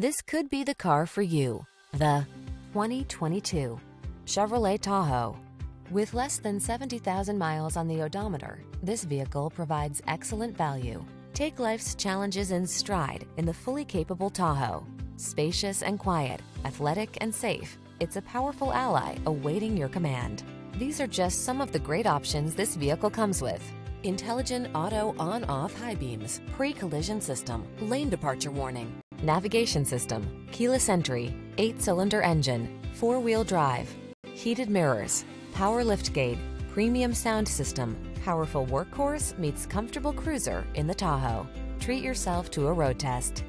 This could be the car for you. The 2022 Chevrolet Tahoe. With less than 70,000 miles on the odometer, this vehicle provides excellent value. Take life's challenges in stride in the fully capable Tahoe. Spacious and quiet, athletic and safe, it's a powerful ally awaiting your command. These are just some of the great options this vehicle comes with. Intelligent auto on-off high beams, pre-collision system, lane departure warning, navigation system, keyless entry, eight-cylinder engine, four-wheel drive, heated mirrors, power liftgate, premium sound system, powerful workhorse meets comfortable cruiser in the Tahoe. Treat yourself to a road test.